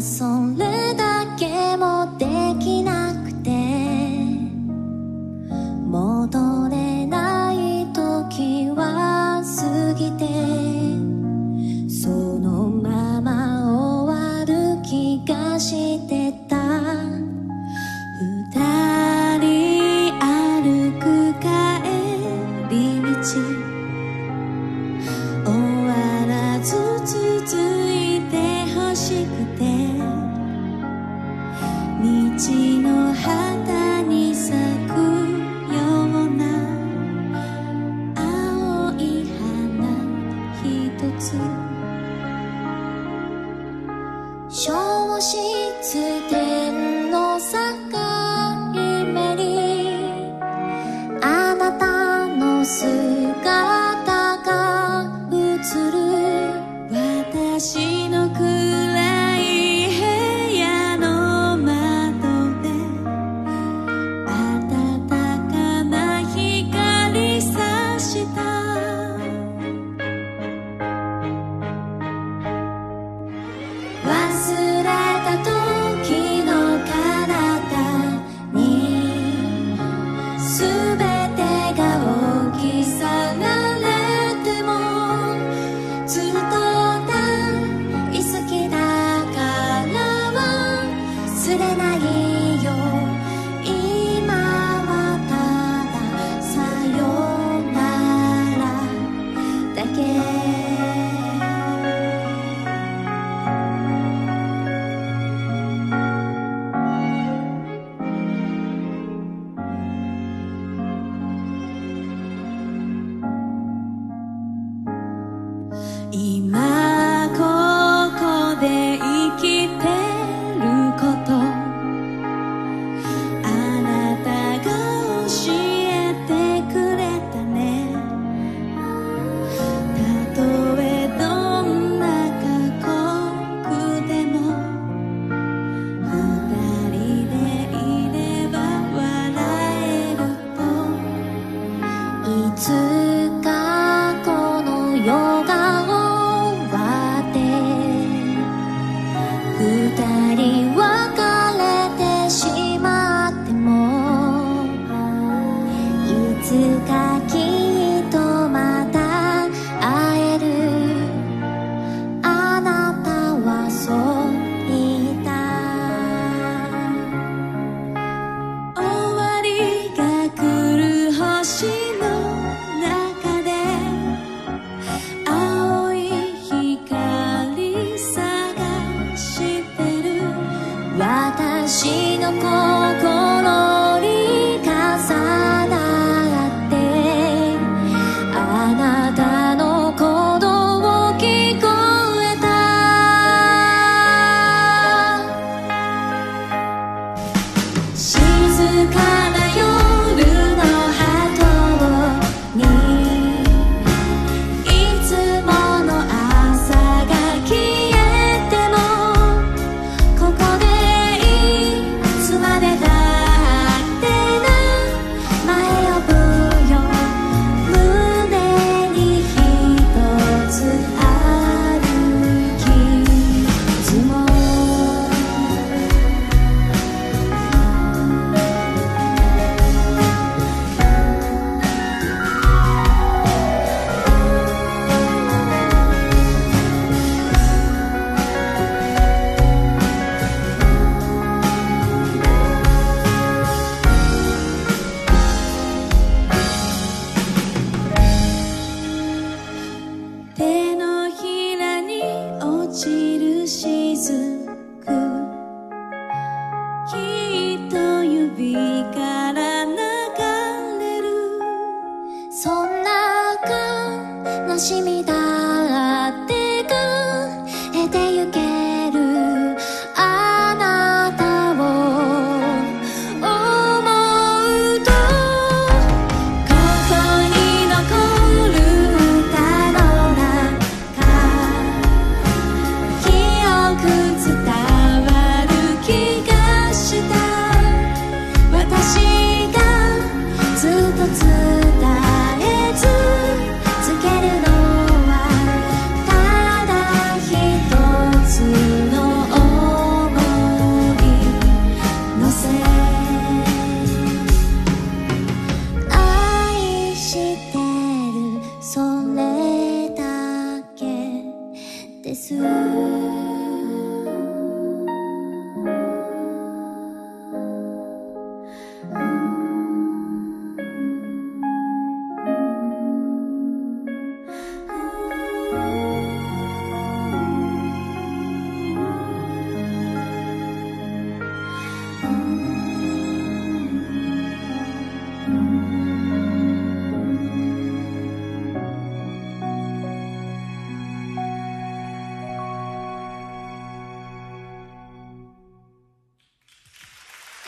それだけもできなくて戻れない時は過ぎてそのまま終わる気がしてた。二人歩く帰り道。私の心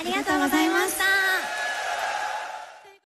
ありがとうございました。